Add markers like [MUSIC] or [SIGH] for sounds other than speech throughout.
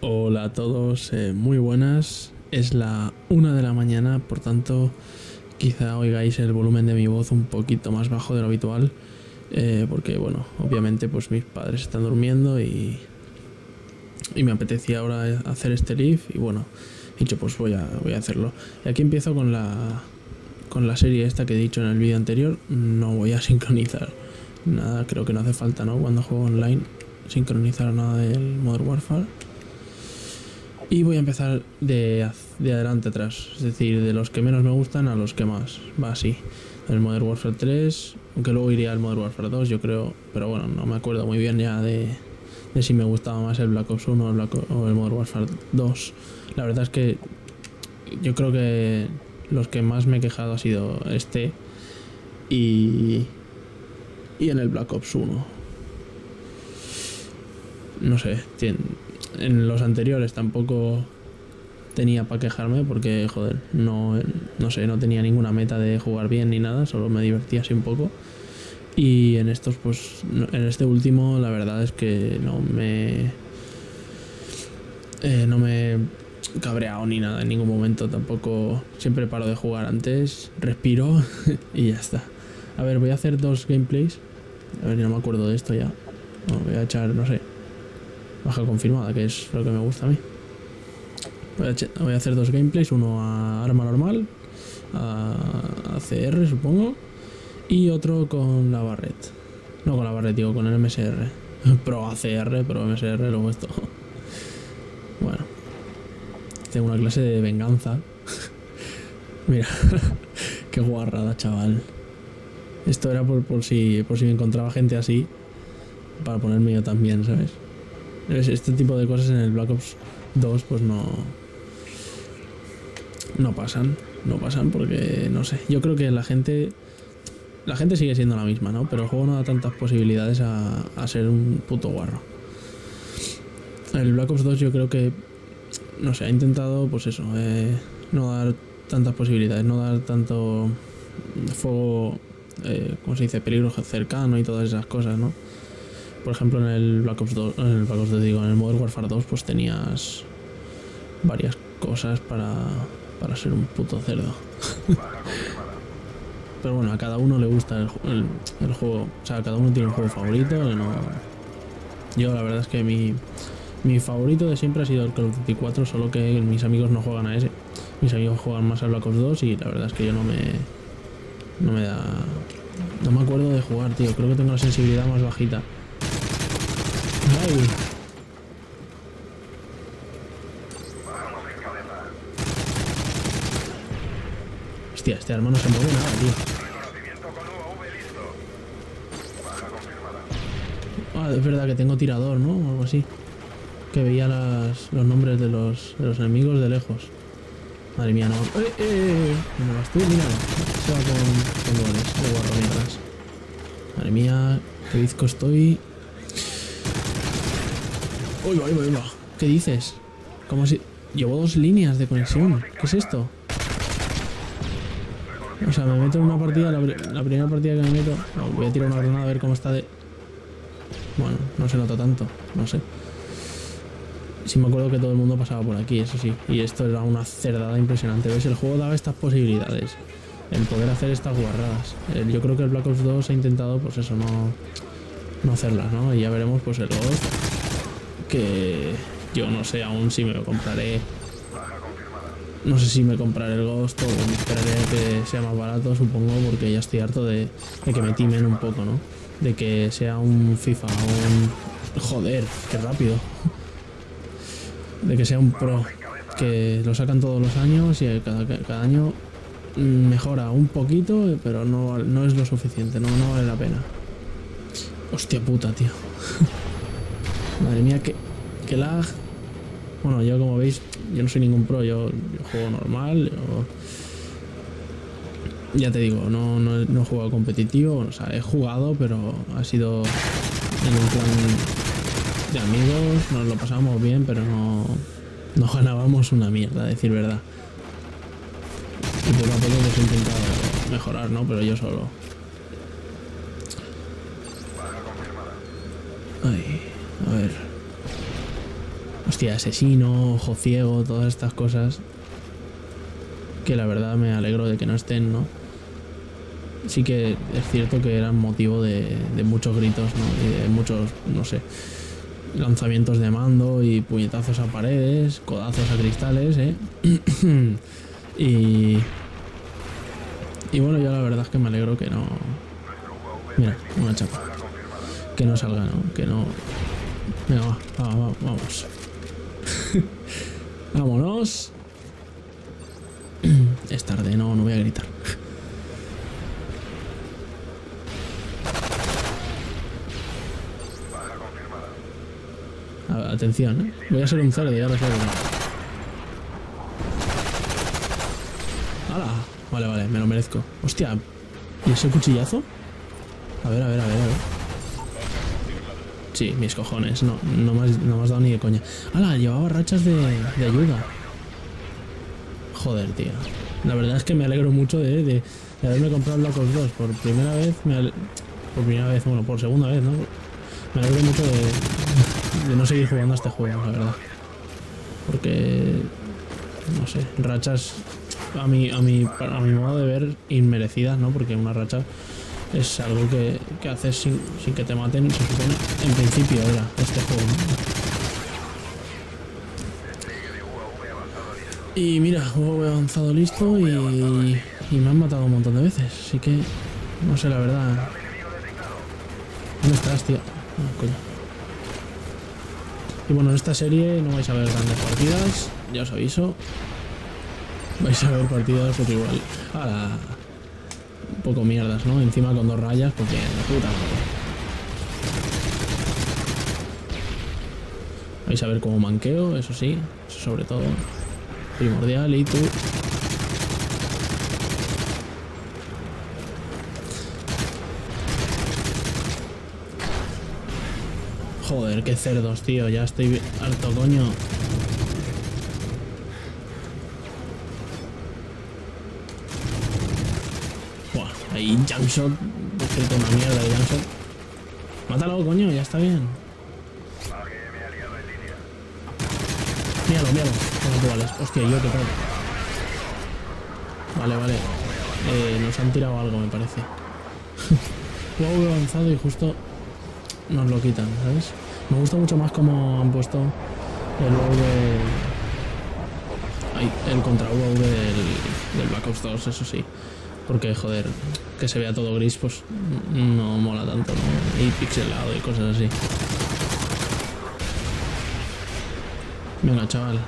Hola a todos, eh, muy buenas. Es la una de la mañana, por tanto, quizá oigáis el volumen de mi voz un poquito más bajo de lo habitual, eh, porque, bueno, obviamente, pues mis padres están durmiendo y, y me apetecía ahora hacer este live y, bueno, dicho, pues voy a, voy a hacerlo. Y aquí empiezo con la, con la serie esta que he dicho en el vídeo anterior. No voy a [LAUGHS] sincronizar nada, creo que no hace falta, ¿no? Cuando juego online, sincronizar nada del Modern Warfare. Y voy a empezar de, de adelante atrás, es decir, de los que menos me gustan a los que más. Va así. El Modern Warfare 3, aunque luego iría al Modern Warfare 2, yo creo, pero bueno, no me acuerdo muy bien ya de, de si me gustaba más el Black Ops 1 o el, Black o el Modern Warfare 2. La verdad es que yo creo que los que más me he quejado ha sido este y, y en el Black Ops 1. No sé, en los anteriores tampoco tenía para quejarme porque, joder, no, no sé, no tenía ninguna meta de jugar bien ni nada, solo me divertía así un poco. Y en estos, pues, en este último, la verdad es que no me. Eh, no me cabreado ni nada en ningún momento. Tampoco. Siempre paro de jugar antes, respiro [LAUGHS] y ya está. A ver, voy a hacer dos gameplays. A ver, no me acuerdo de esto ya. Voy a echar, no sé, baja confirmada, que es lo que me gusta a mí. Voy a, voy a hacer dos gameplays, uno a arma normal, a, a, CR supongo, y otro con la Barret. No con la Barret, digo, con el MSR. [LAUGHS] Pro ACR, Pro MSR, luego esto. Tengo una clase de venganza. [LAUGHS] Mira, [LAUGHS] qué guarrada, chaval. Esto era por, por, si, por si me encontraba gente así, para ponerme yo también, ¿sabes? Este tipo de cosas en el Black Ops 2 pues no... No pasan, no pasan porque, no sé, yo creo que la gente... La gente sigue siendo la misma, ¿no? Pero el juego no da tantas posibilidades a, a ser un puto guarro. El Black Ops 2 yo creo que, no sé, ha intentado, pues eso, eh, no dar tantas posibilidades, no dar tanto fuego, eh, ¿cómo se dice? Peligro cercano y todas esas cosas, ¿no? por ejemplo en el Black Ops 2, en el Black Ops 2 digo, en el Modern Warfare 2 pues tenías varias cosas para, para ser un puto cerdo. [LAUGHS] Pero bueno, a cada uno le gusta el, el, el, juego, o sea, cada uno tiene un juego favorito. No... Yo la verdad es que mi, mi favorito de siempre ha sido el Call of Duty 4, solo que mis amigos no juegan a ese. Mis amigos juegan más al Black Ops 2 y la verdad es que yo no me... No me da... No me acuerdo de jugar, tío. Creo que tengo la sensibilidad más bajita. Ay. Hostia, este arma no se mueve nada, tío. Ah, es verdad que tengo tirador, ¿no? O algo así. Que veía los nombres de los, enemigos de lejos. Madre mía, no. ¡Eh, eh, eh! ¿Dónde vas. Se va con, con goles de guarro Madre mía, qué bizco estoy. Uy, uy, uy. ¿Qué dices? Como si... Llevo dos líneas de conexión. ¿Qué es esto? O sea, me meto en una partida, la, primera partida que me meto... Voy a tirar una granada a ver cómo está de... Bueno, no se nota tanto, no sé. Sí me acuerdo que todo el mundo pasaba por aquí, eso sí. Y esto era una cerdada impresionante. ¿Ves? El juego daba estas posibilidades. El poder hacer estas guarradas. Yo creo que el Black Ops 2 ha intentado, pues eso, no... No hacerlas, ¿no? Y ya veremos, pues el Ghost que yo no sé aún si me lo compraré. No sé si me compraré el Ghost o me esperaré que sea más barato, supongo, porque ya estoy harto de, de que me timen un poco, ¿no? De que sea un FIFA un... Joder, qué rápido. De que sea un Pro, que lo sacan todos los años y cada, año mejora un poquito, pero no, no es lo suficiente, no, no vale la pena. Hostia puta, tío. [LAUGHS] Madre mía, qué, qué lag. Bueno, yo como veis, yo no soy ningún pro, yo, juego normal. Ya te digo, no, no, no, he jugado competitivo, o sea, he jugado, pero ha sido en un plan de amigos, nos lo pasábamos bien, pero no, no ganábamos una mierda, a decir verdad. Y poco a poco hemos intentado mejorar, ¿no? Pero yo solo. Ay, a ver. Hostia, asesino, ojo ciego, todas estas cosas. Que la verdad me alegro de que no estén, ¿no? Sí que es cierto que eran motivo de, de muchos gritos, ¿no? Y de muchos, no sé, lanzamientos de mando y puñetazos a paredes, codazos a cristales, ¿eh? [CLEARS THROAT] y... Y bueno, yo la verdad es que me alegro que no... Mira, una chapa. Que no salga, ¿no? Que no... Venga, va, va, va, vamos. [LAUGHS] Vámonos. [CLEARS THROAT] es tarde, no, no voy a gritar. [LAUGHS] A- Atención, ¿eh? Voy a ser un cerdo, ya lo sé. ¡Hala! Vale, vale, me lo merezco. Hostia, ¿y ese cuchillazo? A ver, a ver, a ver, a ver. Sí, mis cojones, no, no me has, no me has dado ni de coña. ¡Hala! Llevaba rachas de, ayuda. Joder, tío. La verdad es que me alegro mucho de, de, de haberme comprado Black Ops 2. Por primera vez, me por primera vez, bueno, por segunda vez, ¿no? Me alegro mucho de, no seguir jugando a este juego, la verdad. Porque, no sé, rachas a mi, a mi, a mi modo de ver inmerecidas, ¿no? Porque una racha es algo que, que haces sin, sin que te maten, se supone, en principio era este juego. Y mira, juego avanzado listo y, y me han matado un montón de veces, así que no sé la verdad. ¿Dónde estás, tío? Ah. Y bueno, en esta serie no vais a ver grandes partidas, ya os aviso. Vais a ver partidas pues igual. Ahora, un poco mierdas, ¿no? Encima con dos rayas, porque de puta madre. Vais a ver cómo manqueo, eso sí, eso sobre todo. Primordial y tú. Joder, qué cerdos, tío. Ya estoy harto, coño. Buah, ahí jumpshot. Escrito una mierda de jumpshot. Mátalo, coño, ya está bien. Míralo, míralo. Hostia, yo qué tal. Vale, vale. Eh, nos han tirado algo, me parece. [LAUGHS] Juego avanzado y justo nos lo quitan, ¿sabes? Me gusta mucho más como han puesto el. Ay, el contra WoW del, del Black Ops 2, eso sí. Porque, joder, que se vea todo gris, pues no mola tanto, ¿no? Y pixelado y cosas así. Venga, chaval.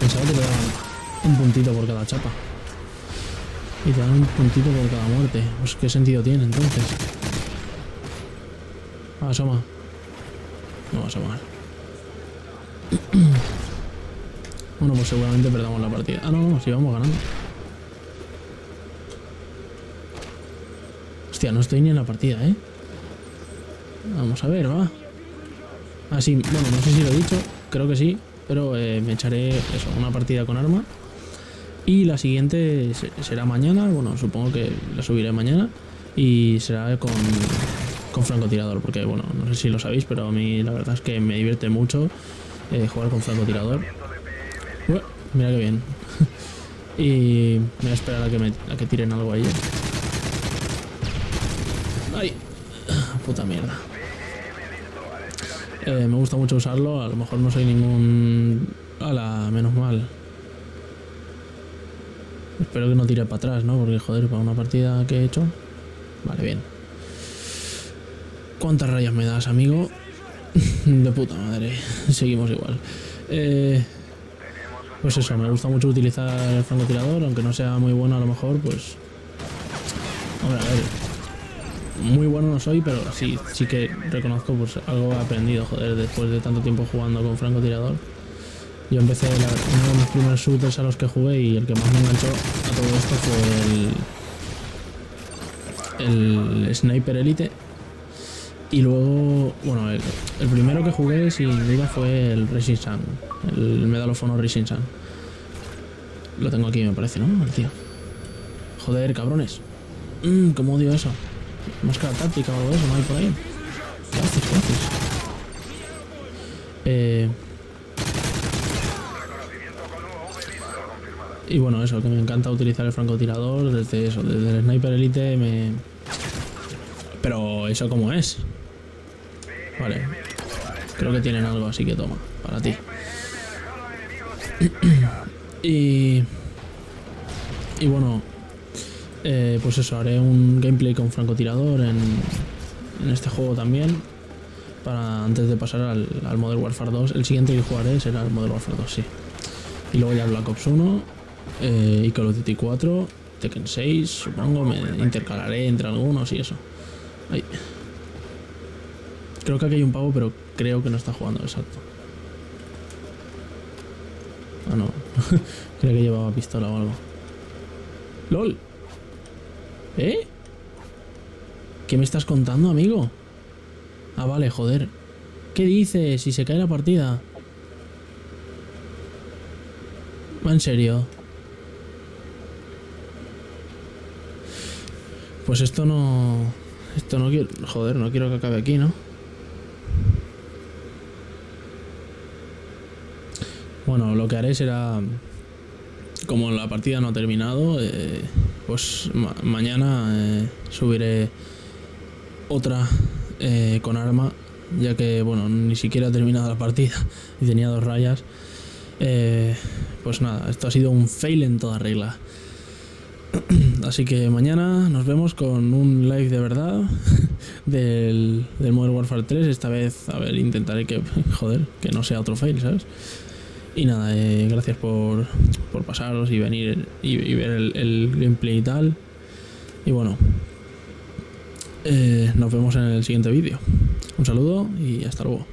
Pensaba que daban un puntito por cada chapa. Y te dan un puntito por cada muerte. Pues qué sentido tiene entonces. Ah, asoma. No va a asomar. [CLEARS THROAT] Bueno, pues seguramente perdamos la partida. Ah, no, no, si vamos ganando. Hostia, no estoy ni en la partida, ¿eh? Vamos a ver, va. Ah, sí, bueno, no sé si lo he dicho, creo que sí, pero eh, me echaré eso, una partida con arma. Y la siguiente se- será mañana, bueno, supongo que la subiré mañana. Y será con, con francotirador, porque bueno, no sé si lo sabéis, pero a mí la verdad es que me divierte mucho eh, jugar con francotirador. Mira qué bien. [LAUGHS] y me voy a esperar a que, me, a que tiren algo ahí. ¡Ay! Puta mierda. Eh, me gusta mucho usarlo, a lo mejor no soy ningún... ¡Hala! Menos mal. Espero que no tire para atrás, ¿no? Porque, joder, para una partida que he hecho... Vale, bien. ¿Cuántas rayas me das, amigo? [LAUGHS] De puta madre. Seguimos igual. Eh, pues eso, me gusta mucho utilizar el francotirador, aunque no sea muy bueno a lo mejor, pues... Hombre, a ver, muy bueno no soy, pero sí, sí que reconozco pues algo aprendido, joder, después de tanto tiempo jugando con francotirador. Yo empecé la- uno de mis primeros shooters a los que jugué y el que más me enganchó a todo esto fue el, el Sniper Elite. Y luego, bueno, el, primero que jugué sin duda fue el Rising Sun, el Medal of Honor Rising Sun. Lo tengo aquí, me parece, ¿no? El tío. Joder, cabrones. Mmm, cómo odio eso. Máscara táctica o algo de eso, ¿no hay por ahí? ¿Qué haces? ¿Qué haces? Eh... Y bueno, eso, que me encanta utilizar el francotirador desde eso, desde el Sniper Elite me... Pero eso como es. Vale. Creo que tienen algo, así que toma, para ti. [CLEARS THROAT] y... Y bueno, eh, pues eso, haré un gameplay con francotirador en, en este juego también. Para antes de pasar al, al Modern Warfare 2. El siguiente que jugaré será el Modern Warfare 2, sí. Y luego ya Black Ops 1 eh, y Call of Duty 4, Tekken 6, supongo, me intercalaré entre algunos y eso. Creo que aquí hay un pavo, pero creo que no está jugando, exacto. Ah, no. [LAUGHS] creo que llevaba pistola o algo. ¡LOL! ¿Eh? ¿Qué me estás contando, amigo? Ah, vale, joder. ¿Qué dices? Si se cae la partida. ¿En serio? Pues esto no... Esto no quiero... Joder, no quiero que acabe aquí, ¿no? Bueno, lo que haré será... Como la partida no ha terminado, eh, pues ma mañana eh, subiré otra eh, con arma, ya que, bueno, ni siquiera ha terminado la partida [LAUGHS] y tenía dos rayas. Pues nada, esto ha sido un fail en toda regla. [CLEARS THROAT] Así que mañana nos vemos con un live de verdad [LAUGHS] del, Modern Warfare 3. Esta vez, a ver, intentaré que, [LAUGHS] joder, que no sea otro fail, ¿sabes? Y nada, eh, gracias por, por pasaros y venir y, ver el, el, gameplay y tal. Y bueno, eh, nos vemos en el siguiente vídeo. Un saludo y hasta luego.